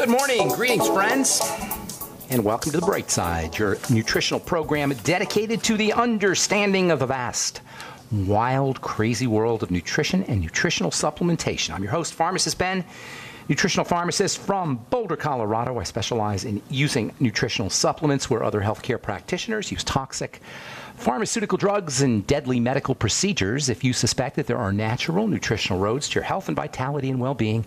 Good morning, greetings, friends, and welcome to the Bright Side, your nutritional program dedicated to the understanding of the vast, wild, crazy world of nutrition and nutritional supplementation. I'm your host, Pharmacist Ben, nutritional pharmacist from Boulder, Colorado. I specialize in using nutritional supplements where other healthcare practitioners use toxic pharmaceutical drugs and deadly medical procedures if you suspect that there are natural nutritional roads to your health and vitality and well being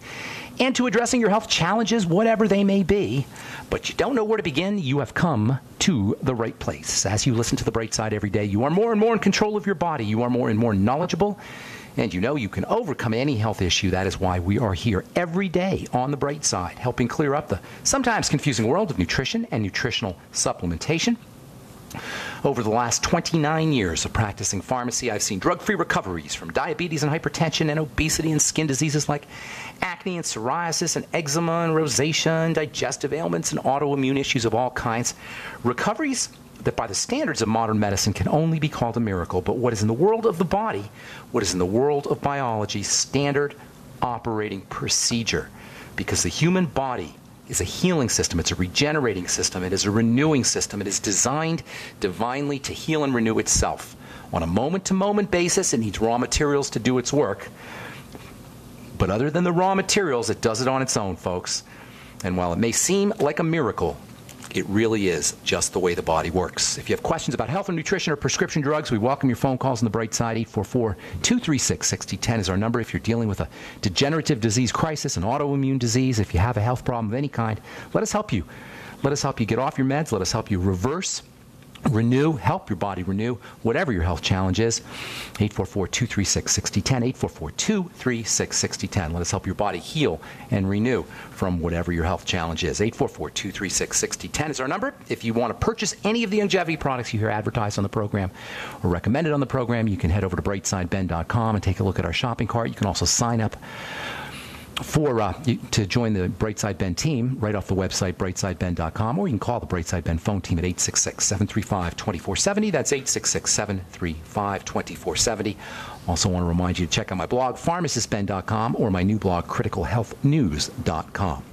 and to addressing your health challenges, whatever they may be, but you don't know where to begin, you have come to the right place. As you listen to the bright side every day, you are more and more in control of your body, you are more and more knowledgeable. And you know you can overcome any health issue. That is why we are here every day on the bright side, helping clear up the sometimes confusing world of nutrition and nutritional supplementation. Over the last 29 years of practicing pharmacy, I've seen drug free recoveries from diabetes and hypertension and obesity and skin diseases like acne and psoriasis and eczema and rosacea and digestive ailments and autoimmune issues of all kinds. Recoveries that by the standards of modern medicine can only be called a miracle, but what is in the world of the body, what is in the world of biology, standard operating procedure. Because the human body is a healing system, it's a regenerating system, it is a renewing system. It is designed divinely to heal and renew itself. On a moment to moment basis, it needs raw materials to do its work. But other than the raw materials, it does it on its own, folks. And while it may seem like a miracle, it really is just the way the body works. If you have questions about health and nutrition or prescription drugs, we welcome your phone calls on the bright side. 844 236 6010 is our number. If you're dealing with a degenerative disease crisis, an autoimmune disease, if you have a health problem of any kind, let us help you. Let us help you get off your meds. Let us help you reverse renew, help your body renew, whatever your health challenge is. 844-236-6010, 844-236-6010. Let us help your body heal and renew from whatever your health challenge is. 844-236-6010 is our number. If you want to purchase any of the longevity products you hear advertised on the program or recommended on the program, you can head over to brightsideben.com and take a look at our shopping cart. You can also sign up for uh, to join the Brightside Ben team right off the website brightsideben.com or you can call the Brightside Ben phone team at 866-735-2470 that's 866-735-2470 also want to remind you to check out my blog pharmacistben.com or my new blog criticalhealthnews.com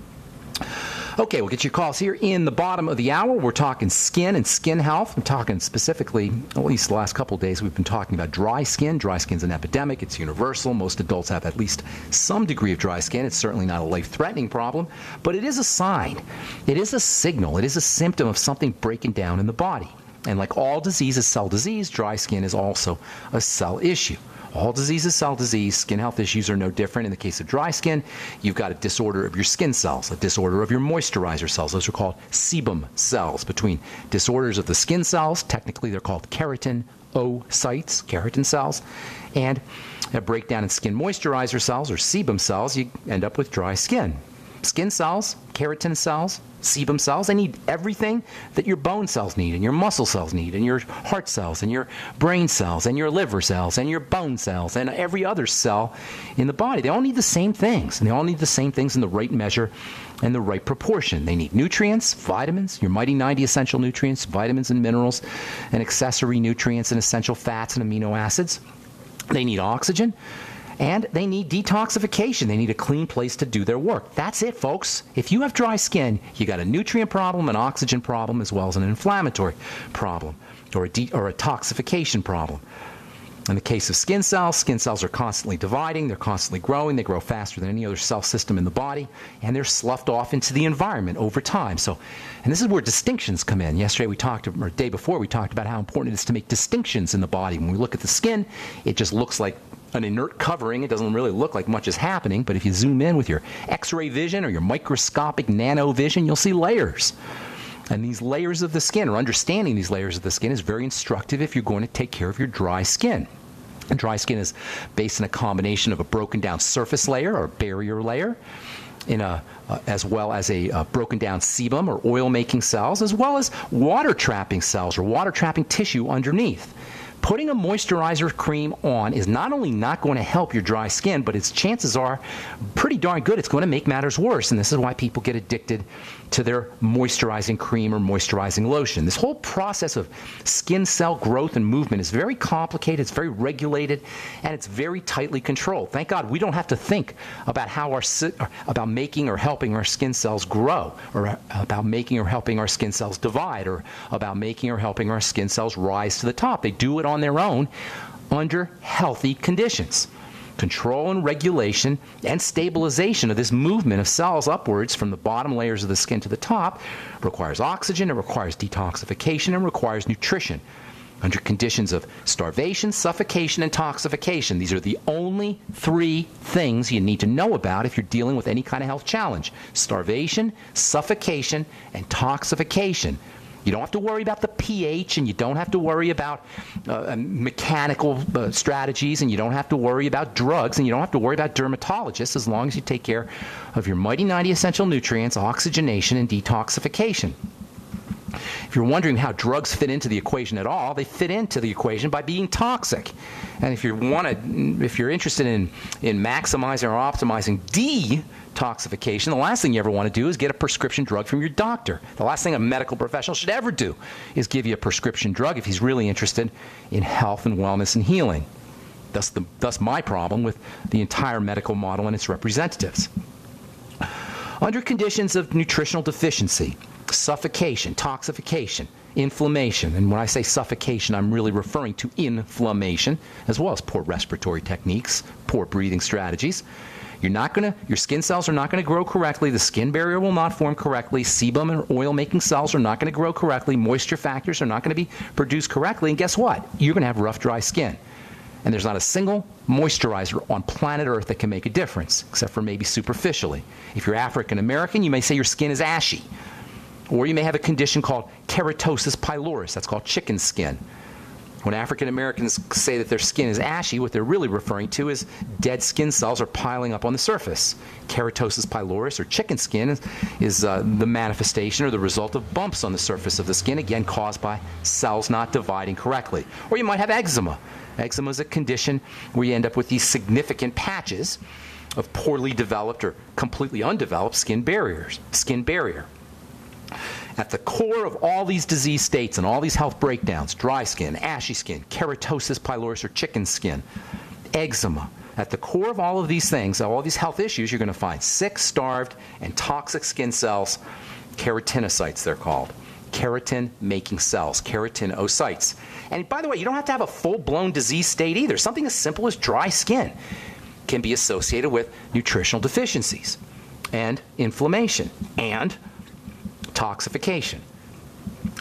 Okay, we'll get your calls here in the bottom of the hour. We're talking skin and skin health. I'm talking specifically, at least the last couple days, we've been talking about dry skin. Dry skin's an epidemic. It's universal. Most adults have at least some degree of dry skin. It's certainly not a life-threatening problem, but it is a sign. It is a signal. It is a symptom of something breaking down in the body. And like all diseases, cell disease, dry skin is also a cell issue. All diseases, cell disease, skin health issues are no different. In the case of dry skin, you've got a disorder of your skin cells, a disorder of your moisturizer cells. Those are called sebum cells. Between disorders of the skin cells, technically they're called keratin oocytes, keratin cells, and a breakdown in skin moisturizer cells or sebum cells, you end up with dry skin skin cells, keratin cells, sebum cells. They need everything that your bone cells need, and your muscle cells need, and your heart cells, and your brain cells, and your liver cells, and your bone cells, and every other cell in the body. They all need the same things, and they all need the same things in the right measure and the right proportion. They need nutrients, vitamins, your mighty 90 essential nutrients, vitamins and minerals, and accessory nutrients and essential fats and amino acids. They need oxygen and they need detoxification. They need a clean place to do their work. That's it, folks. If you have dry skin, you got a nutrient problem, an oxygen problem, as well as an inflammatory problem or a, de- or a toxification problem. In the case of skin cells, skin cells are constantly dividing, they're constantly growing, they grow faster than any other cell system in the body, and they're sloughed off into the environment over time. So, and this is where distinctions come in. Yesterday we talked, or the day before, we talked about how important it is to make distinctions in the body. When we look at the skin, it just looks like an inert covering. It doesn't really look like much is happening, but if you zoom in with your X ray vision or your microscopic nano vision, you'll see layers. And these layers of the skin, or understanding these layers of the skin, is very instructive if you're going to take care of your dry skin. And dry skin is based in a combination of a broken down surface layer or barrier layer, in a, uh, as well as a uh, broken down sebum or oil making cells, as well as water trapping cells or water trapping tissue underneath putting a moisturizer cream on is not only not going to help your dry skin, but its chances are pretty darn good it's going to make matters worse. And this is why people get addicted to their moisturizing cream or moisturizing lotion. This whole process of skin cell growth and movement is very complicated, it's very regulated, and it's very tightly controlled. Thank God we don't have to think about how our about making or helping our skin cells grow or about making or helping our skin cells divide or about making or helping our skin cells rise to the top. They do it on their own under healthy conditions control and regulation and stabilization of this movement of cells upwards from the bottom layers of the skin to the top requires oxygen, it requires detoxification, and requires nutrition. Under conditions of starvation, suffocation, and toxification, these are the only three things you need to know about if you're dealing with any kind of health challenge starvation, suffocation, and toxification. You don't have to worry about the pH, and you don't have to worry about uh, mechanical uh, strategies, and you don't have to worry about drugs, and you don't have to worry about dermatologists as long as you take care of your Mighty 90 essential nutrients, oxygenation, and detoxification. If you're wondering how drugs fit into the equation at all, they fit into the equation by being toxic. And if you want to, if you're interested in, in maximizing or optimizing detoxification, the last thing you ever want to do is get a prescription drug from your doctor. The last thing a medical professional should ever do is give you a prescription drug if he's really interested in health and wellness and healing. Thus, the, thus my problem with the entire medical model and its representatives. Under conditions of nutritional deficiency, suffocation, toxification, inflammation, and when I say suffocation, I'm really referring to inflammation, as well as poor respiratory techniques, poor breathing strategies, you're not to, your skin cells are not going to grow correctly. The skin barrier will not form correctly. Sebum and oil making cells are not going to grow correctly. Moisture factors are not going to be produced correctly. And guess what? You're going to have rough, dry skin. And there's not a single moisturizer on planet Earth that can make a difference, except for maybe superficially. If you're African American, you may say your skin is ashy. Or you may have a condition called keratosis pilaris. That's called chicken skin. When African Americans say that their skin is ashy, what they're really referring to is dead skin cells are piling up on the surface. Keratosis pilaris, or chicken skin, is, is uh, the manifestation or the result of bumps on the surface of the skin, again caused by cells not dividing correctly. Or you might have eczema. Eczema is a condition where you end up with these significant patches of poorly developed or completely undeveloped skin barriers, skin barrier. At the core of all these disease states and all these health breakdowns dry skin, ashy skin, keratosis pilaris or chicken skin, eczema. At the core of all of these things, all these health issues, you're going to find sick, starved, and toxic skin cells, keratinocytes, they're called. Keratin making cells, keratinocytes. And by the way, you don't have to have a full blown disease state either. Something as simple as dry skin can be associated with nutritional deficiencies and inflammation and toxification.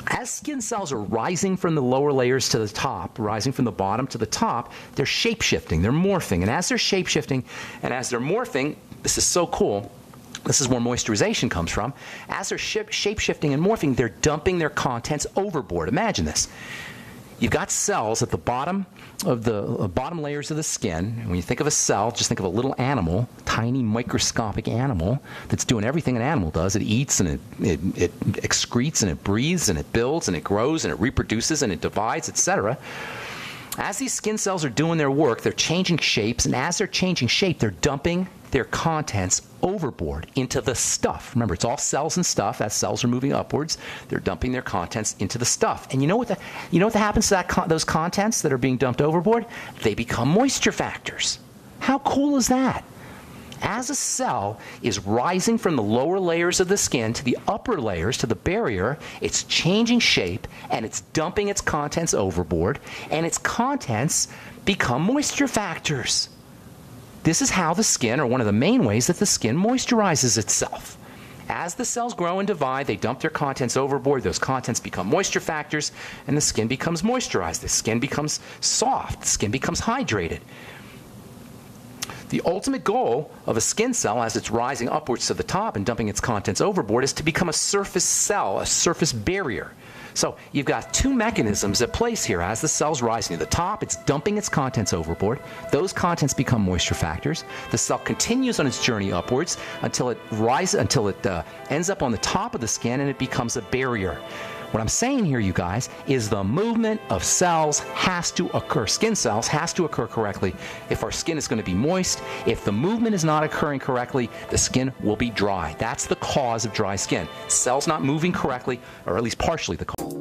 As skin cells are rising from the lower layers to the top, rising from the bottom to the top, they're shape shifting, they're morphing. And as they're shape shifting and as they're morphing, this is so cool. This is where moisturization comes from. As they're shape shifting and morphing, they're dumping their contents overboard. Imagine this. You've got cells at the bottom of the uh, bottom layers of the skin. When you think of a cell, just think of a little animal, tiny microscopic animal that's doing everything an animal does. It eats and it, it, it excretes and it breathes and it builds and it grows and it reproduces and it divides, etc. As these skin cells are doing their work, they're changing shapes, and as they're changing shape, they're dumping their contents overboard into the stuff. Remember, it's all cells and stuff. As cells are moving upwards, they're dumping their contents into the stuff. And you know what? The, you know what happens to that con- those contents that are being dumped overboard? They become moisture factors. How cool is that? As a cell is rising from the lower layers of the skin to the upper layers to the barrier, it's changing shape and it's dumping its contents overboard, and its contents become moisture factors. This is how the skin, or one of the main ways that the skin moisturizes itself. As the cells grow and divide, they dump their contents overboard. Those contents become moisture factors, and the skin becomes moisturized. The skin becomes soft. The skin becomes hydrated. The ultimate goal of a skin cell, as it's rising upwards to the top and dumping its contents overboard, is to become a surface cell, a surface barrier. So you've got two mechanisms at place here. As the cell's rising to the top, it's dumping its contents overboard. Those contents become moisture factors. The cell continues on its journey upwards until it rises, until it uh, ends up on the top of the skin and it becomes a barrier. What I'm saying here, you guys, is the movement of cells has to occur. Skin cells has to occur correctly if our skin is going to be moist. If the movement is not occurring correctly, the skin will be dry. That's the cause of dry skin. Cells not moving correctly, or at least partially the cause.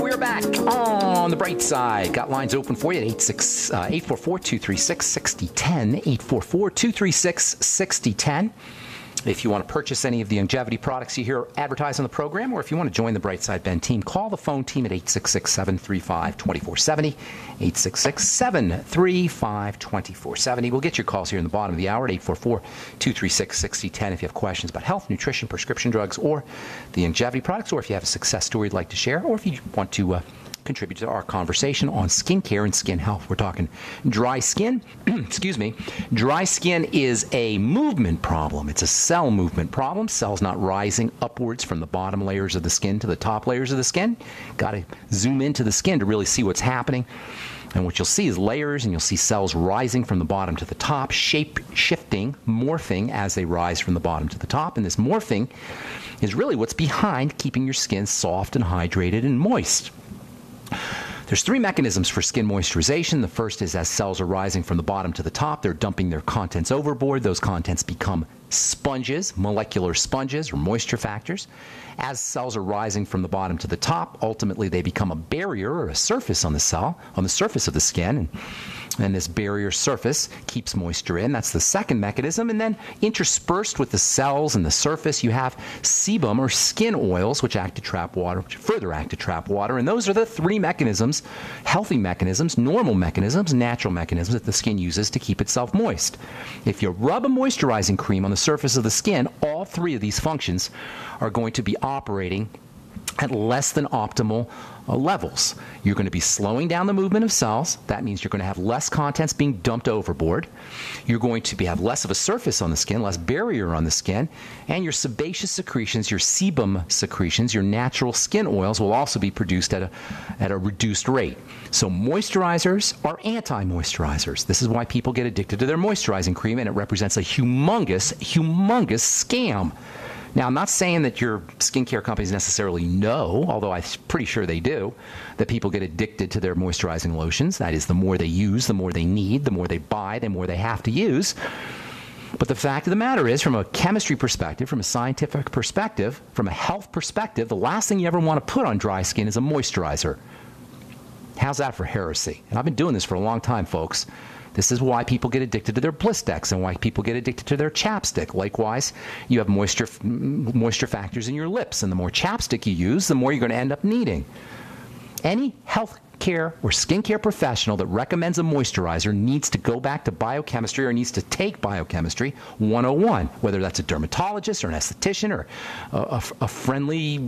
we're back on the bright side. Got lines open for you at 844 uh, 236 6010. 844 236 6010 if you want to purchase any of the longevity products you hear advertised on the program, or if you want to join the Brightside Ben team, call the phone team at 866 735 2470. 866 735 2470. We'll get your calls here in the bottom of the hour at 844 236 6010 if you have questions about health, nutrition, prescription drugs, or the longevity products, or if you have a success story you'd like to share, or if you want to. Uh, contribute to our conversation on skincare and skin health. We're talking dry skin. Excuse me. Dry skin is a movement problem. It's a cell movement problem. Cells not rising upwards from the bottom layers of the skin to the top layers of the skin. Got to zoom into the skin to really see what's happening. And what you'll see is layers, and you'll see cells rising from the bottom to the top, shape shifting, morphing as they rise from the bottom to the top. And this morphing is really what's behind keeping your skin soft and hydrated and moist. There's three mechanisms for skin moisturization. The first is as cells are rising from the bottom to the top, they're dumping their contents overboard. Those contents become sponges, molecular sponges or moisture factors. As cells are rising from the bottom to the top, ultimately they become a barrier or a surface on the cell, on the surface of the skin. And and this barrier surface keeps moisture in. That's the second mechanism. And then interspersed with the cells and the surface, you have sebum or skin oils, which act to trap water, which further act to trap water. And those are the three mechanisms healthy mechanisms, normal mechanisms, natural mechanisms that the skin uses to keep itself moist. If you rub a moisturizing cream on the surface of the skin, all three of these functions are going to be operating at less than optimal uh, levels. You're going to be slowing down the movement of cells. That means you're going to have less contents being dumped overboard. You're going to be, have less of a surface on the skin, less barrier on the skin, and your sebaceous secretions, your sebum secretions, your natural skin oils will also be produced at a, at a reduced rate. So moisturizers are anti-moisturizers. This is why people get addicted to their moisturizing cream, and it represents a humongous, humongous scam. Now, I'm not saying that your skincare companies necessarily know, although I'm pretty sure they do, that people get addicted to their moisturizing lotions. That is, the more they use, the more they need, the more they buy, the more they have to use. But the fact of the matter is, from a chemistry perspective, from a scientific perspective, from a health perspective, the last thing you ever want to put on dry skin is a moisturizer. How's that for heresy? And I've been doing this for a long time, folks. This is why people get addicted to their Blistex and why people get addicted to their chapstick. Likewise, you have moisture, moisture factors in your lips, and the more chapstick you use, the more you're going to end up needing. Any health care or skincare professional that recommends a moisturizer needs to go back to biochemistry or needs to take biochemistry 101, whether that's a dermatologist or an esthetician or a, a, friendly,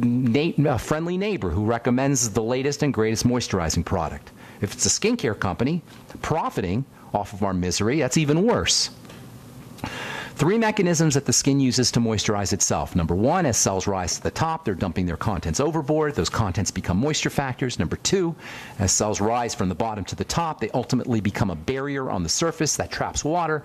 a friendly neighbor who recommends the latest and greatest moisturizing product. If it's a skincare company profiting off of our misery. That's even worse. Three mechanisms that the skin uses to moisturize itself. Number one, as cells rise to the top, they're dumping their contents overboard. Those contents become moisture factors. Number two, as cells rise from the bottom to the top, they ultimately become a barrier on the surface that traps water.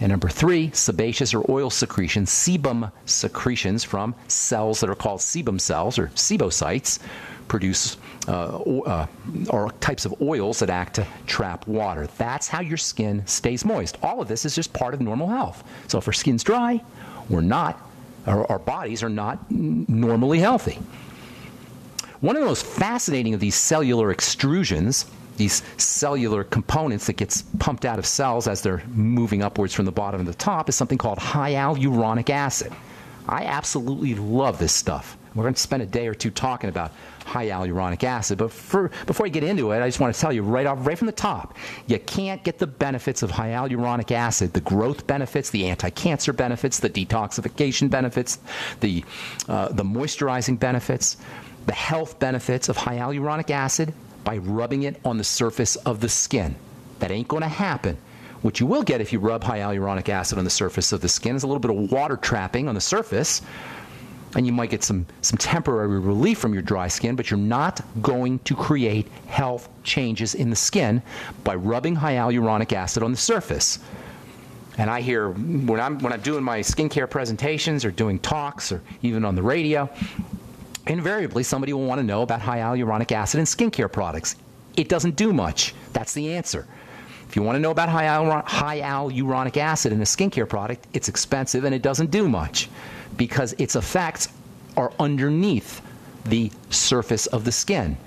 And number three, sebaceous or oil secretions, sebum secretions from cells that are called sebum cells or sebocytes produce uh, uh, or types of oils that act to trap water. That's how your skin stays moist. All of this is just part of normal health. So if our skin's dry, we're not, our, our bodies are not normally healthy. One of the most fascinating of these cellular extrusions these cellular components that gets pumped out of cells as they're moving upwards from the bottom to the top is something called hyaluronic acid. I absolutely love this stuff. We're going to spend a day or two talking about hyaluronic acid. But for, before I get into it, I just want to tell you right off, right from the top, you can't get the benefits of hyaluronic acid, the growth benefits, the anti-cancer benefits, the detoxification benefits, the uh, the moisturizing benefits, the health benefits of hyaluronic acid by rubbing it on the surface of the skin. That ain't going to happen. What you will get if you rub hyaluronic acid on the surface of the skin is a little bit of water trapping on the surface and you might get some, some temporary relief from your dry skin, but you're not going to create health changes in the skin by rubbing hyaluronic acid on the surface. And I hear when I'm, when I'm doing my skincare presentations or doing talks or even on the radio, invariably somebody will want to know about hyaluronic acid in skincare products. It doesn't do much. That's the answer. If you want to know about hyaluronic acid in a skincare product, it's expensive and it doesn't do much because its effects are underneath the surface of the skin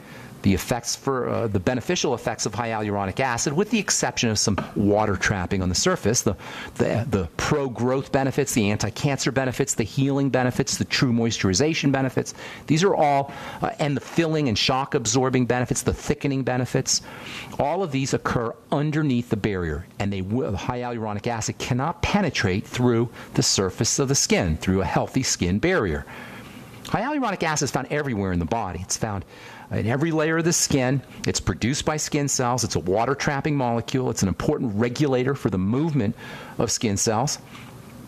the effects for uh, the beneficial effects of high hyaluronic acid, with the exception of some water trapping on the surface, the, the, the pro growth benefits, the anti cancer benefits, the healing benefits, the true moisturization benefits. These are all, uh, and the filling and shock absorbing benefits, the thickening benefits. All of these occur underneath the barrier, and they hyaluronic acid cannot penetrate through the surface of the skin, through a healthy skin barrier. Hyaluronic acid is found everywhere in the body. It's found in every layer of the skin. It's produced by skin cells. It's a water trapping molecule. It's an important regulator for the movement of skin cells.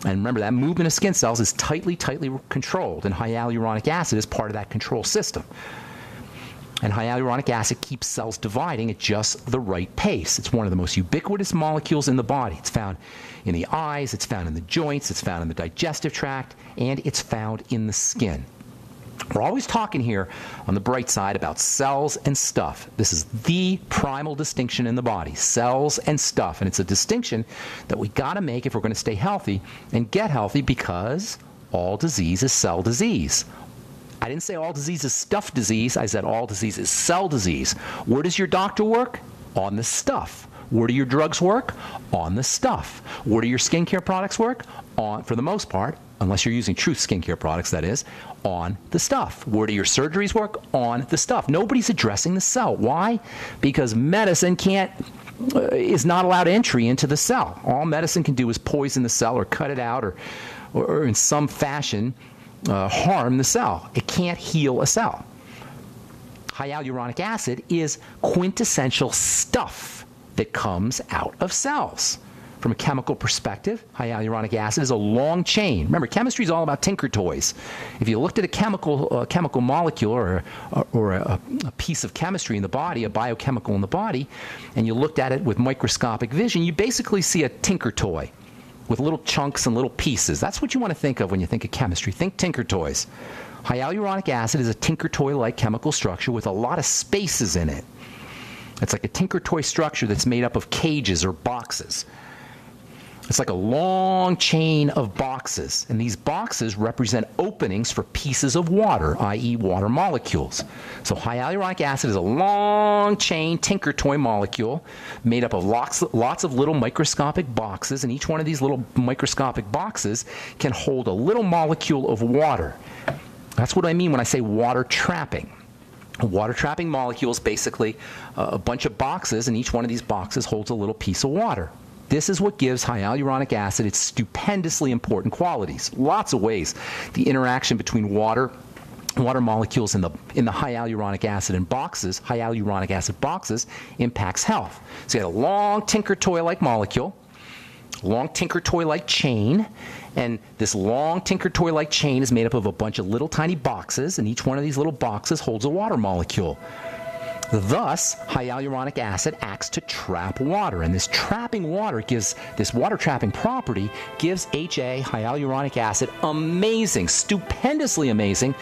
And remember, that movement of skin cells is tightly, tightly controlled, and hyaluronic acid is part of that control system. And hyaluronic acid keeps cells dividing at just the right pace. It's one of the most ubiquitous molecules in the body. It's found in the eyes, it's found in the joints, it's found in the digestive tract, and it's found in the skin. We're always talking here on the bright side about cells and stuff. This is the primal distinction in the body cells and stuff. And it's a distinction that we got to make if we're going to stay healthy and get healthy because all disease is cell disease. I didn't say all disease is stuff disease, I said all disease is cell disease. Where does your doctor work? On the stuff. Where do your drugs work? On the stuff. Where do your skincare products work? On, for the most part, unless you're using true skincare products, that is, on the stuff. Where do your surgeries work? On the stuff. Nobody's addressing the cell. Why? Because medicine can't uh, is not allowed entry into the cell. All medicine can do is poison the cell or cut it out or, or, or in some fashion uh, harm the cell. It can't heal a cell. Hyaluronic acid is quintessential stuff that comes out of cells from a chemical perspective, hyaluronic acid is a long chain. Remember, chemistry is all about tinker toys. If you looked at a chemical, uh, chemical molecule or, a, or a, a piece of chemistry in the body, a biochemical in the body, and you looked at it with microscopic vision, you basically see a tinker toy with little chunks and little pieces. That's what you want to think of when you think of chemistry. Think tinker toys. Hyaluronic acid is a tinker toy like chemical structure with a lot of spaces in it. It's like a tinker toy structure that's made up of cages or boxes. It's like a long chain of boxes, and these boxes represent openings for pieces of water, i.e., water molecules. So, hyaluronic acid is a long chain tinker toy molecule made up of lots, lots of little microscopic boxes, and each one of these little microscopic boxes can hold a little molecule of water. That's what I mean when I say water trapping. Water trapping molecule is basically uh, a bunch of boxes, and each one of these boxes holds a little piece of water. This is what gives hyaluronic acid its stupendously important qualities. Lots of ways. The interaction between water water molecules in the in the hyaluronic acid in boxes, hyaluronic acid boxes, impacts health. So you have a long tinker toy like molecule, long tinker toy like chain, and this long tinker toy like chain is made up of a bunch of little tiny boxes, and each one of these little boxes holds a water molecule. Thus, hyaluronic acid acts to trap water, and this trapping water gives this water trapping property gives HA hyaluronic acid amazing, stupendously amazing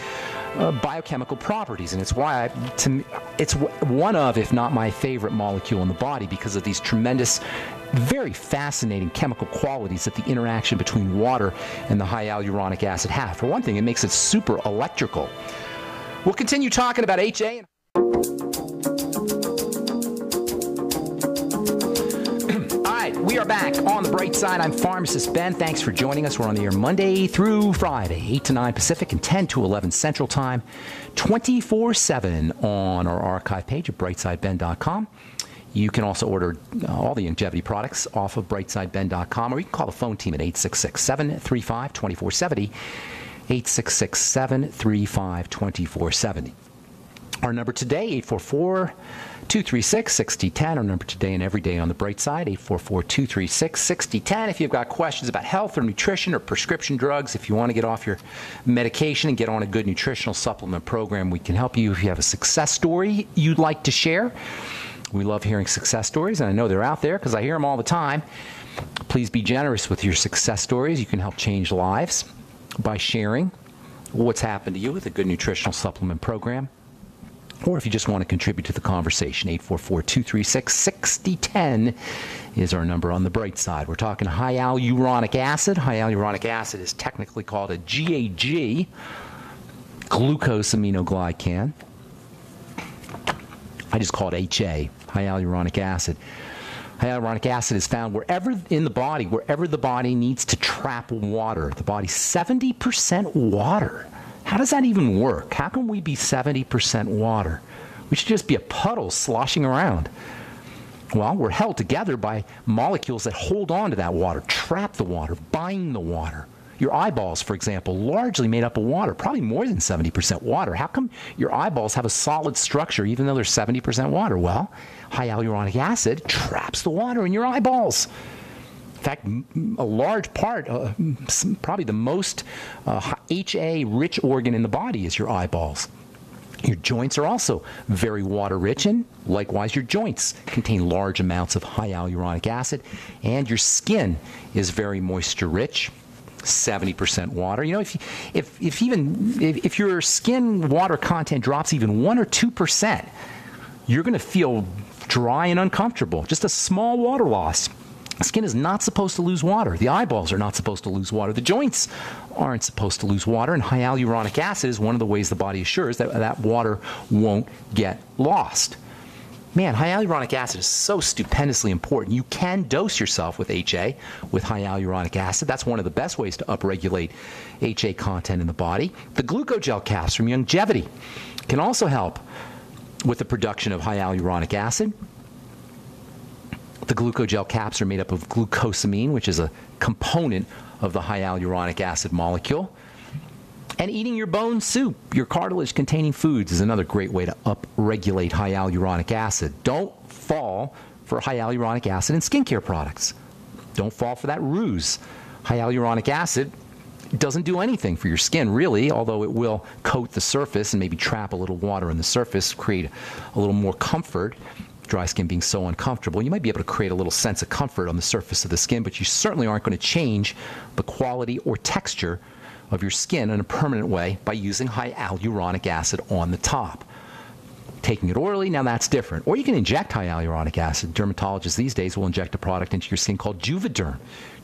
uh, biochemical properties, and it's why I, to it's one of, if not my favorite molecule in the body, because of these tremendous very fascinating chemical qualities that the interaction between water and the hyaluronic acid have. For one thing, it makes it super electrical. We'll continue talking about HA. We are back on the bright side. I'm Pharmacist Ben. Thanks for joining us. We're on the air Monday through Friday, 8 to 9 Pacific and 10 to 11 Central Time, 24 7 on our archive page at brightsideben.com. You can also order uh, all the longevity products off of brightsideben.com, or you can call the phone team at 866 735 2470. 866 735 2470. Our number today, 844 236 6010. Our number today and every day on the bright side, 844 236 6010. If you've got questions about health or nutrition or prescription drugs, if you want to get off your medication and get on a good nutritional supplement program, we can help you. If you have a success story you'd like to share, we love hearing success stories, and I know they're out there because I hear them all the time. Please be generous with your success stories. You can help change lives by sharing what's happened to you with a good nutritional supplement program. Or if you just want to contribute to the conversation, 844 236 6010 is our number on the bright side. We're talking hyaluronic acid. Hyaluronic acid is technically called a GAG, glucose aminoglycan. I just call it HA, hyaluronic acid. Hyaluronic acid is found wherever in the body, wherever the body needs to trap water. The body's 70% water. How does that even work? How can we be 70% water? We should just be a puddle sloshing around. Well, we're held together by molecules that hold on to that water, trap the water, bind the water. Your eyeballs, for example, largely made up of water, probably more than 70% water. How come your eyeballs have a solid structure even though they're 70% water? Well, hyaluronic acid traps the water in your eyeballs. In fact, a large part, uh, probably the most uh, HA rich organ in the body is your eyeballs. Your joints are also very water rich, and likewise, your joints contain large amounts of hyaluronic acid, and your skin is very moisture rich. 70% water. You know, if, if, if even if, if your skin water content drops even 1 or 2%, you're going to feel dry and uncomfortable. Just a small water loss. Skin is not supposed to lose water. The eyeballs are not supposed to lose water. The joints aren't supposed to lose water. And hyaluronic acid is one of the ways the body assures that that water won't get lost. Man, hyaluronic acid is so stupendously important. You can dose yourself with HA, with hyaluronic acid. That's one of the best ways to upregulate HA content in the body. The glucogel caps from Youngevity can also help with the production of hyaluronic acid. The glucogel caps are made up of glucosamine, which is a component of the hyaluronic acid molecule. And eating your bone soup, your cartilage containing foods, is another great way to upregulate hyaluronic acid. Don't fall for hyaluronic acid in skincare products. Don't fall for that ruse. Hyaluronic acid doesn't do anything for your skin, really, although it will coat the surface and maybe trap a little water in the surface, create a little more comfort. Dry skin being so uncomfortable, you might be able to create a little sense of comfort on the surface of the skin, but you certainly aren't going to change the quality or texture of your skin in a permanent way by using high hyaluronic acid on the top. Taking it orally, now that's different. Or you can inject hyaluronic acid. Dermatologists these days will inject a product into your skin called Juvederm.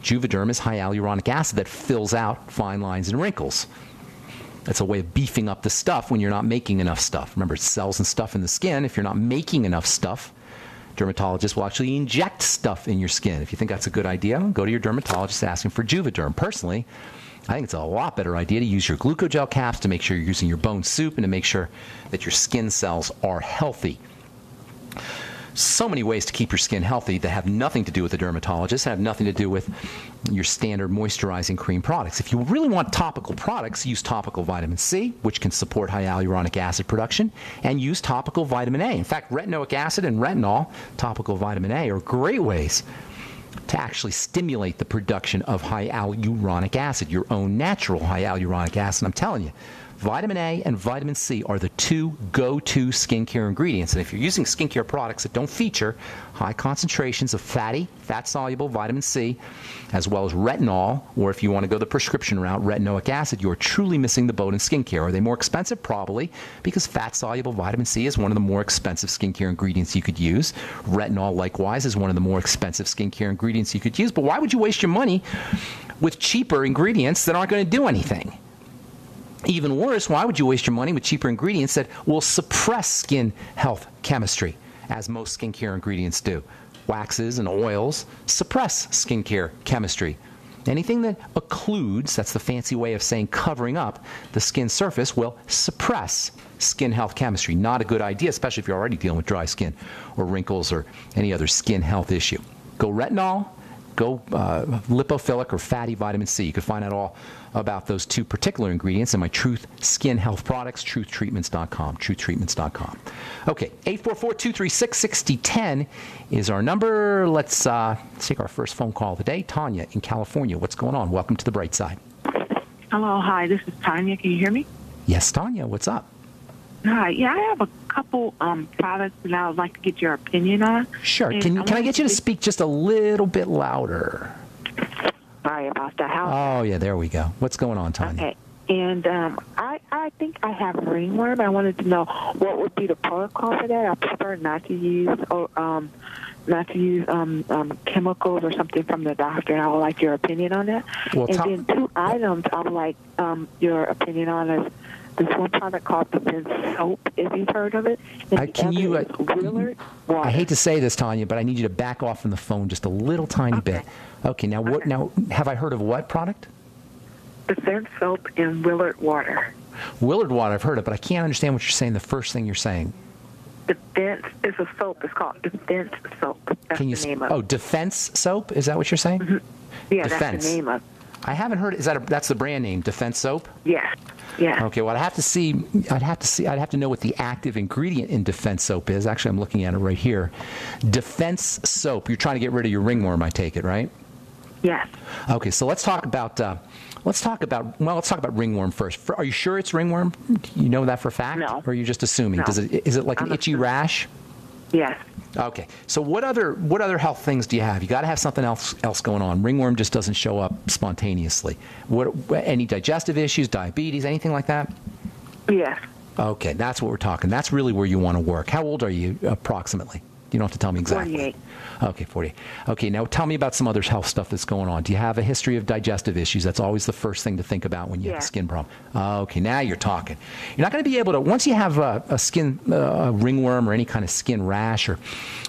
Juvederm is hyaluronic acid that fills out fine lines and wrinkles. That's a way of beefing up the stuff when you're not making enough stuff. Remember, cells and stuff in the skin. If you're not making enough stuff, dermatologists will actually inject stuff in your skin. If you think that's a good idea, go to your dermatologist asking for Juvederm. Personally, I think it's a lot better idea to use your glucogel caps to make sure you're using your bone soup and to make sure that your skin cells are healthy so many ways to keep your skin healthy that have nothing to do with the dermatologist, have nothing to do with your standard moisturizing cream products. If you really want topical products, use topical vitamin C, which can support hyaluronic acid production, and use topical vitamin A. In fact, retinoic acid and retinol, topical vitamin A, are great ways to actually stimulate the production of hyaluronic acid, your own natural hyaluronic acid. I'm telling you, Vitamin A and vitamin C are the two go to skincare ingredients. And if you're using skincare products that don't feature high concentrations of fatty, fat soluble vitamin C, as well as retinol, or if you want to go the prescription route, retinoic acid, you're truly missing the boat in skincare. Are they more expensive? Probably, because fat soluble vitamin C is one of the more expensive skincare ingredients you could use. Retinol, likewise, is one of the more expensive skincare ingredients you could use. But why would you waste your money with cheaper ingredients that aren't going to do anything? Even worse, why would you waste your money with cheaper ingredients that will suppress skin health chemistry, as most skincare ingredients do? Waxes and oils suppress skincare chemistry. Anything that occludes, that's the fancy way of saying covering up the skin surface, will suppress skin health chemistry. Not a good idea, especially if you're already dealing with dry skin or wrinkles or any other skin health issue. Go retinol, go uh, lipophilic or fatty vitamin C. You can find out all about those two particular ingredients in my Truth Skin Health Products, truthtreatments.com, truthtreatments.com. Okay, 844-236-6010 is our number. Let's, uh, let's take our first phone call today. Tanya in California, what's going on? Welcome to the bright side. Hello, hi, this is Tanya. Can you hear me? Yes, Tanya, what's up? Hi, yeah, I have a couple um, products that I would like to get your opinion on. Sure. can, I can I get you to speak just a little bit louder? Sorry about that. How? Oh, yeah, there we go. What's going on, Tanya? Okay. and um, I I think I have ringworm. I wanted to know what would be the protocol for that. I prefer not to use or um, not to use um, um, chemicals or something from the doctor. And I would like your opinion on that. Well, and Tom- then two items I would like um, your opinion on is this one product called Defense Soap, if you've heard of it. Uh, can you, uh, Willard water. I hate to say this, Tanya, but I need you to back off from the phone just a little tiny Okay. bit. Okay, now what? Now, have I heard of what product? Defense Soap in Willard water. Willard Water. I've heard of, it, but I can't understand what you're saying. The first thing you're saying. Defense is a soap. It's called Defense Soap. That's Can you? the name of Oh. Defense soap. Is that what you're saying? yeah, Defense. that's the name of it. I haven't heard. Is that a, that's the brand name? Defense soap. Yes. Yeah. Okay, well, I'd have to see. I'd have to see. I'd have to know what the active ingredient in Defense soap is. Actually, I'm looking at it right here. Defense soap. You're trying to get rid of your ringworm, I take it, right? Yes. Okay, so let's talk about. Uh, let's talk about. Well, let's talk about ringworm first. For, are you sure it's ringworm? Do you know that for a fact, No. or are you just assuming? No. Does it? Is it like an I'm itchy assuming. rash? Yes. Okay. So what other what other health things do you have? You got to have something else else going on. Ringworm just doesn't show up spontaneously. What any digestive issues, diabetes, anything like that? Yes. Okay, that's what we're talking. That's really where you want to work. How old are you approximately? You don't have to tell me exactly. 48. Okay, 48. Okay, now tell me about some other health stuff that's going on. Do you have a history of digestive issues? That's always the first thing to think about when you have a skin problem. Okay, now you're talking. You're not going to be able to, once you have a, a skin uh, a ringworm or any kind of skin rash or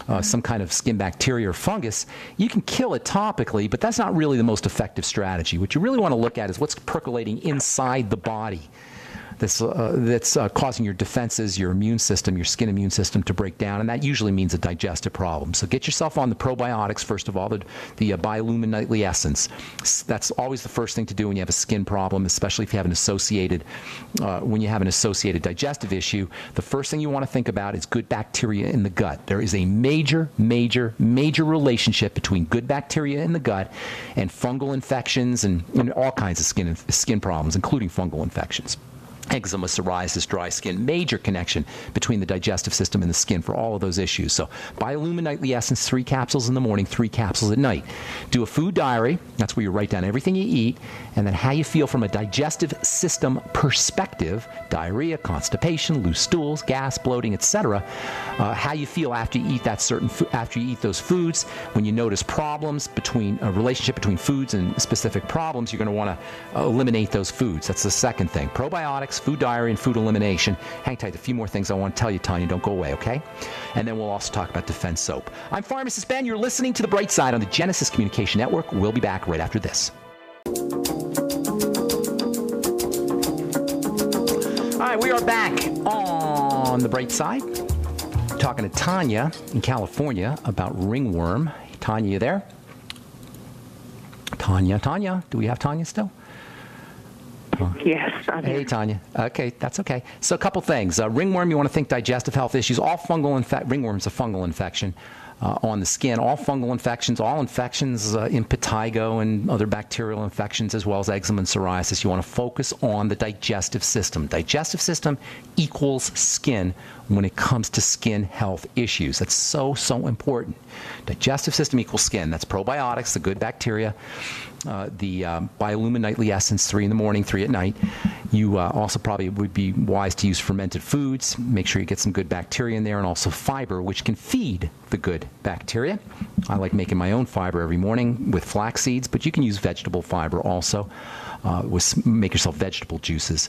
uh, some kind of skin bacteria or fungus, you can kill it topically, but that's not really the most effective strategy. What you really want to look at is what's percolating inside the body that's, uh, that's uh, causing your defenses, your immune system, your skin immune system to break down, and that usually means a digestive problem. So get yourself on the probiotics first of all, the, the uh, Biolumin Nightly Essence. That's always the first thing to do when you have a skin problem, especially if you have an associated, uh, when you have an associated digestive issue. The first thing you want to think about is good bacteria in the gut. There is a major, major, major relationship between good bacteria in the gut and fungal infections and, and all kinds of skin skin problems, including fungal infections eczema, psoriasis, dry skin, major connection between the digestive system and the skin for all of those issues. So, Biolumin Nightly Essence, three capsules in the morning, three capsules at night. Do a food diary. That's where you write down everything you eat and then how you feel from a digestive system perspective diarrhea, constipation, loose stools, gas, bloating, etc. Uh, how you feel after you eat that certain fo- after you eat those foods. When you notice problems between a relationship between foods and specific problems, you're going to want to eliminate those foods. That's the second thing. Probiotics, food diary, and food elimination. Hang tight. A few more things I want to tell you, Tanya. Don't go away, okay? And then we'll also talk about Defense Soap. I'm Pharmacist Ben. You're listening to The Bright Side on the Genesis Communication Network. We'll be back right after this. All right, we are back on The Bright Side. Talking to Tanya in California about ringworm. Tanya, you there? Tanya, Tanya. Do we have Tanya still? Yes. I'm Hey. Tanya. Okay, that's okay. So, a couple things. Uh, ringworm, you want to think digestive health issues. All fungal infect. Ringworm's a fungal infection uh, on the skin. All fungal infections, all infections, uh, impetigo and other bacterial infections, as well as eczema and psoriasis. You want to focus on the digestive system. Digestive system equals skin when it comes to skin health issues. That's so, so important. Digestive system equals skin. That's probiotics, the good bacteria, uh, the um, Biolumin Nightly Essence, three in the morning, three at night. You uh, also probably would be wise to use fermented foods. Make sure you get some good bacteria in there, and also fiber, which can feed the good bacteria. I like making my own fiber every morning with flax seeds, but you can use vegetable fiber also. Uh, with, make yourself vegetable juices.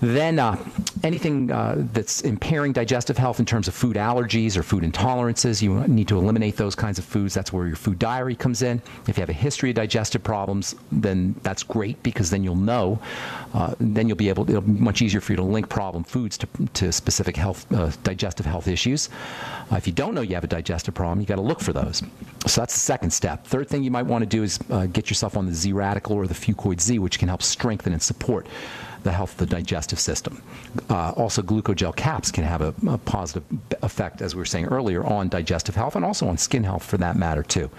Then uh, anything uh, that's impairing digestive health in terms of food allergies or food intolerances, you need to eliminate those kinds of foods. That's where your food diary comes in. If you have a history of digestive problems, then that's great because then you'll know. Uh, then you'll be able. It'll be much easier for you to link problem foods to, to specific health, uh, digestive health issues. Uh, if you don't know you have a digestive problem, you got to look for those. So that's the second step. Third thing you might want to do is uh, get yourself on the Z radical or the Fucoid Z, which can help strengthen and support the health of the digestive system. Uh, also, glucogel caps can have a, a positive effect, as we were saying earlier, on digestive health and also on skin health for that matter, too.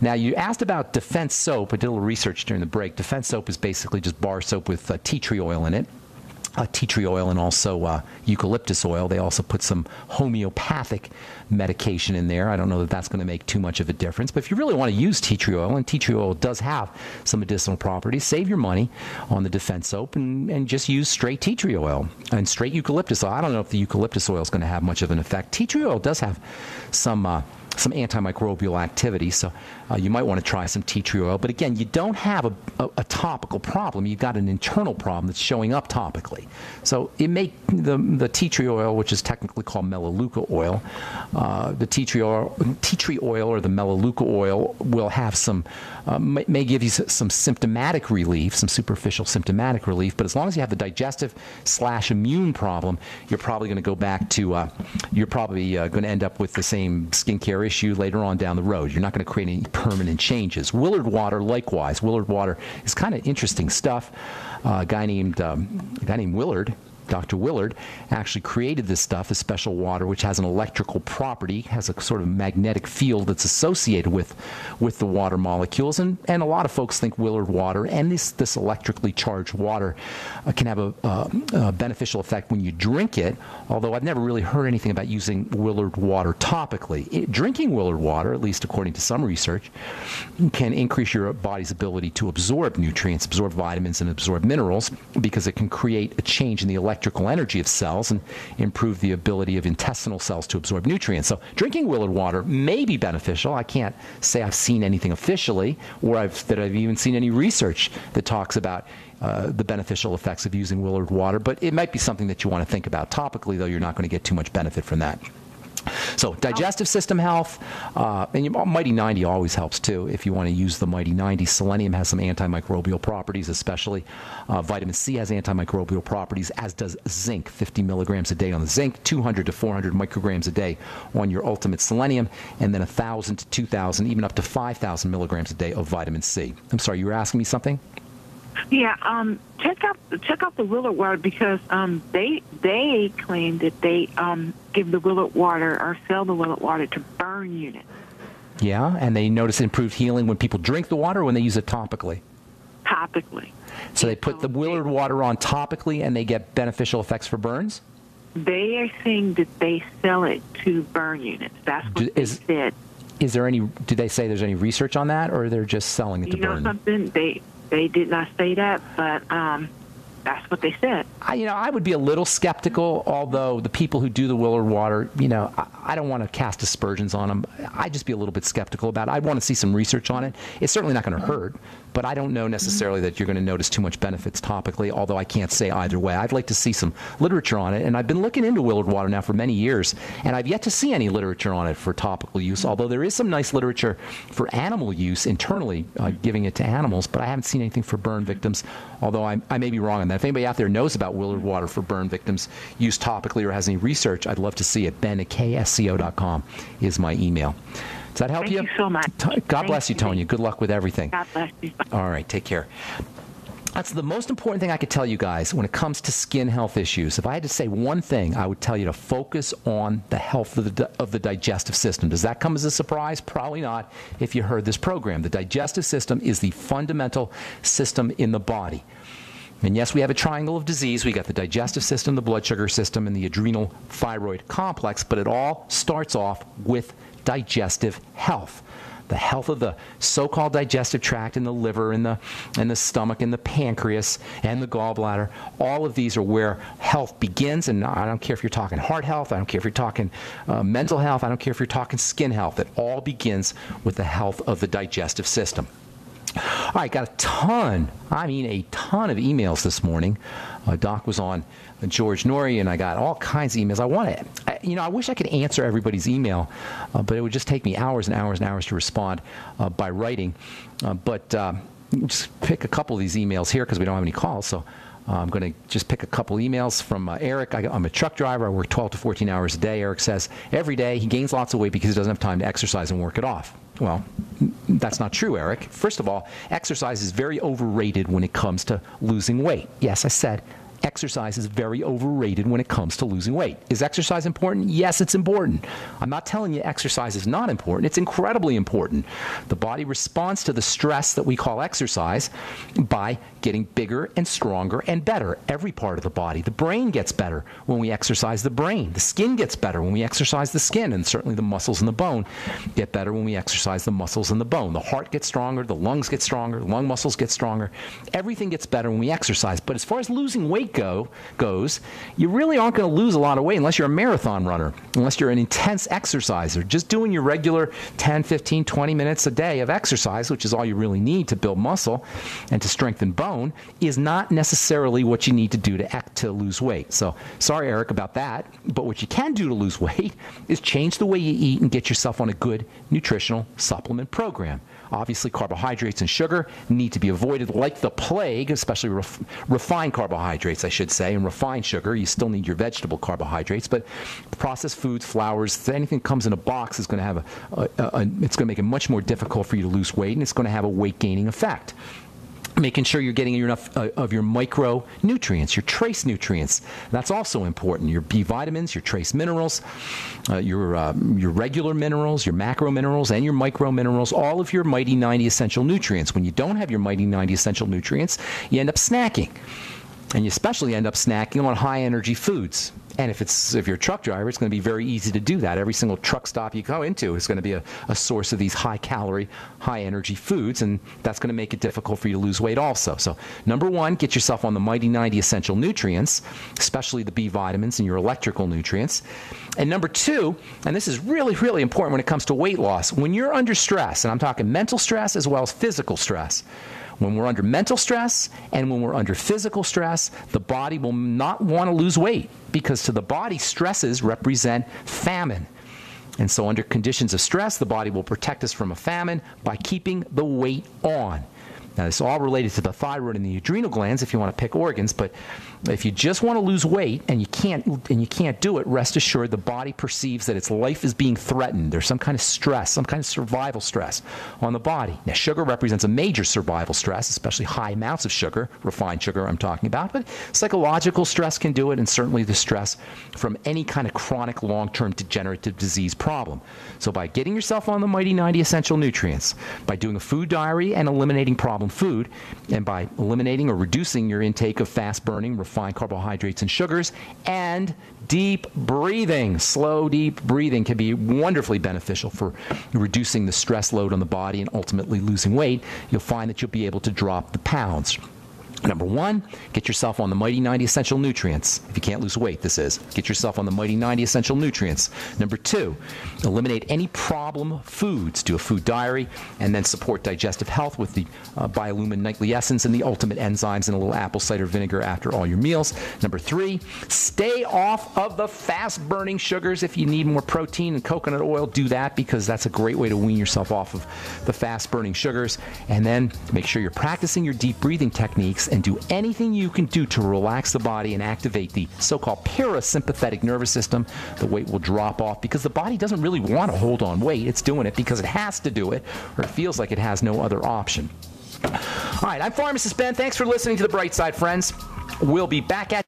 Now, you asked about Defense soap. I did a little research during the break. Defense soap is basically just bar soap with uh, tea tree oil in it. Uh, tea tree oil and also uh, eucalyptus oil. They also put some homeopathic medication in there. I don't know that that's going to make too much of a difference. But if you really want to use tea tree oil, and tea tree oil does have some medicinal properties, save your money on the defense soap and, and just use straight tea tree oil and straight eucalyptus oil. I don't know if the eucalyptus oil is going to have much of an effect. Tea tree oil does have some. Uh, some antimicrobial activity. So uh, you might want to try some tea tree oil. But again, you don't have a, a, a, topical problem. You've got an internal problem that's showing up topically. So it may the the tea tree oil, which is technically called melaleuca oil, uh, the tea tree oil, tea tree oil or the melaleuca oil will have some uh, may, may, give you some symptomatic relief, some superficial symptomatic relief. But as long as you have the digestive slash immune problem, you're probably going to go back to uh, you're probably uh, going to end up with the same issue later on down the road. You're not going to create any permanent changes. Willard water, likewise. Willard water is kind of interesting stuff. Uh, a guy named um, a guy named Willard Dr. Willard actually created this stuff, a special water, which has an electrical property, has a sort of magnetic field that's associated with, with the water molecules. And, and a lot of folks think Willard water and this, this electrically charged water uh, can have a, a, beneficial effect when you drink it, although I've never really heard anything about using Willard water topically. It, drinking Willard water, at least according to some research, can increase your body's ability to absorb nutrients, absorb vitamins, and absorb minerals because it can create a change in the electrical electrical energy of cells and improve the ability of intestinal cells to absorb nutrients. So drinking Willard water may be beneficial. I can't say I've seen anything officially or I've, that I've even seen any research that talks about uh, the beneficial effects of using Willard water, but it might be something that you want to think about. Topically, though, you're not going to get too much benefit from that. So digestive system health, uh, and Mighty 90 always helps too if you want to use the Mighty 90. Selenium has some antimicrobial properties, especially uh, vitamin C has antimicrobial properties, as does zinc. 50 milligrams a day on the zinc, 200 to 400 micrograms a day on your ultimate selenium, and then 1,000 to 2,000, even up to 5,000 milligrams a day of vitamin C. I'm sorry, you were asking me something? Yeah, um, check out check out the Willard water because um, they they claim that they um, give the Willard water or sell the Willard water to burn units. Yeah, and they notice improved healing when people drink the water or when they use it topically. Topically. So they put the Willard water on topically and they get beneficial effects for burns. They are saying that they sell it to burn units. That's what Do, is, they said. Is there any? Do they say there's any research on that, or they're just selling it to you know burn? something? They they did not say that, but um, that's what they said. I, you know, I would be a little skeptical, although the people who do the Willard water, you know, I, I don't want to cast aspersions on them. I'd just be a little bit skeptical about it. I'd want to see some research on it. It's certainly not going to hurt, but I don't know necessarily that you're going to notice too much benefits topically, although I can't say either way. I'd like to see some literature on it, and I've been looking into Willard water now for many years, and I've yet to see any literature on it for topical use, although there is some nice literature for animal use internally, uh, giving it to animals, but I haven't seen anything for burn victims, although I, I may be wrong on that. If anybody out there knows about Willard water for burn victims used topically or has any research, I'd love to see it. Ben at ksco.com is my email. Does that help you? Thank you? you so much. God Thank bless you, Tonya. Good luck with everything. God bless you. All right, take care. That's the most important thing I could tell you guys when it comes to skin health issues. If I had to say one thing, I would tell you to focus on the health of the, of the digestive system. Does that come as a surprise? Probably not if you heard this program. The digestive system is the fundamental system in the body. And yes, we have a triangle of disease. We got the digestive system, the blood sugar system, and the adrenal thyroid complex, but it all starts off with digestive health. The health of the so-called digestive tract and the liver and the and the stomach and the pancreas and the gallbladder. All of these are where health begins and i don't care if you're talking heart health i don't care if you're talking uh, mental health i don't care if you're talking skin health. It all begins with the health of the digestive system all right, got a ton, I mean a ton of emails this morning. Uh, Doc was on uh, George Noory, and I got all kinds of emails. I want to, you know, I wish I could answer everybody's email, uh, but it would just take me hours and hours and hours to respond uh, by writing. Uh, but uh, just pick a couple of these emails here because we don't have any calls. So I'm going to just pick a couple emails from uh, Eric. I, am a truck driver. I work 12 to 14 hours a day. Eric says every day he gains lots of weight because he doesn't have time to exercise and work it off. Well, that's not true, Eric. First of all, exercise is very overrated when it comes to losing weight. Yes, I said exercise is very overrated when it comes to losing weight. Is exercise important? Yes, it's important. I'm not telling you exercise is not important. It's incredibly important. The body responds to the stress that we call exercise by getting bigger and stronger and better. Every part of the body. The brain gets better when we exercise the brain. The skin gets better when we exercise the skin, and certainly the muscles in the bone get better when we exercise the muscles in the bone. The heart gets stronger, the lungs get stronger, the lung muscles get stronger. Everything gets better when we exercise. But as far as losing weight go goes, you really aren't going to lose a lot of weight unless you're a marathon runner, unless you're an intense exerciser. Just doing your regular 10, 15, 20 minutes a day of exercise, which is all you really need to build muscle and to strengthen bone, is not necessarily what you need to do to act to lose weight. So sorry, Eric, about that. But what you can do to lose weight is change the way you eat and get yourself on a good nutritional supplement program. Obviously, carbohydrates and sugar need to be avoided like the plague, especially ref- refined carbohydrates, I should say, and refined sugar. You still need your vegetable carbohydrates, but processed foods, flours, anything that comes in a box is going to have a, a, a it's going to make it much more difficult for you to lose weight, and it's going to have a weight gaining effect making sure you're getting enough uh, of your micronutrients, your trace nutrients. That's also important. Your B vitamins, your trace minerals, uh, your uh, your regular minerals, your macro minerals, and your micro minerals. All of your Mighty 90 essential nutrients. When you don't have your Mighty 90 essential nutrients, you end up snacking, and you especially end up snacking on high energy foods. And if it's if you're a truck driver, it's going to be very easy to do that. Every single truck stop you go into is going to be a, a source of these high calorie, high energy foods, and that's going to make it difficult for you to lose weight also. So number one, get yourself on the Mighty 90 essential nutrients, especially the B vitamins and your electrical nutrients. And number two, and this is really, really important when it comes to weight loss, when you're under stress, and I'm talking mental stress as well as physical stress, when we're under mental stress and when we're under physical stress, the body will not want to lose weight because to the body, stresses represent famine. And so, under conditions of stress, the body will protect us from a famine by keeping the weight on. Now, it's all related to the thyroid and the adrenal glands if you want to pick organs, but if you just want to lose weight and you can't and you can't do it, rest assured the body perceives that its life is being threatened. There's some kind of stress, some kind of survival stress on the body. Now, sugar represents a major survival stress, especially high amounts of sugar, refined sugar I'm talking about, but psychological stress can do it, and certainly the stress from any kind of chronic long-term degenerative disease problem. So by getting yourself on the Mighty 90 essential nutrients, by doing a food diary and eliminating problem food, and by eliminating or reducing your intake of fast-burning, refined carbohydrates and sugars, and deep breathing. Slow, deep breathing can be wonderfully beneficial for reducing the stress load on the body and ultimately losing weight. You'll find that you'll be able to drop the pounds. Number one, get yourself on the Mighty 90 Essential Nutrients. If you can't lose weight, this is. Get yourself on the Mighty 90 Essential Nutrients. Number two, eliminate any problem foods. Do a food diary and then support digestive health with the uh, Biolumin Nightly Essence and the Ultimate Enzymes and a little apple cider vinegar after all your meals. Number three, stay off of the fast burning sugars. If you need more protein and coconut oil, do that because that's a great way to wean yourself off of the fast burning sugars. And then make sure you're practicing your deep breathing techniques and do anything you can do to relax the body and activate the so called parasympathetic nervous system, the weight will drop off because the body doesn't really want to hold on weight. It's doing it because it has to do it or it feels like it has no other option. All right, I'm Pharmacist Ben. Thanks for listening to The Bright Side, friends. We'll be back at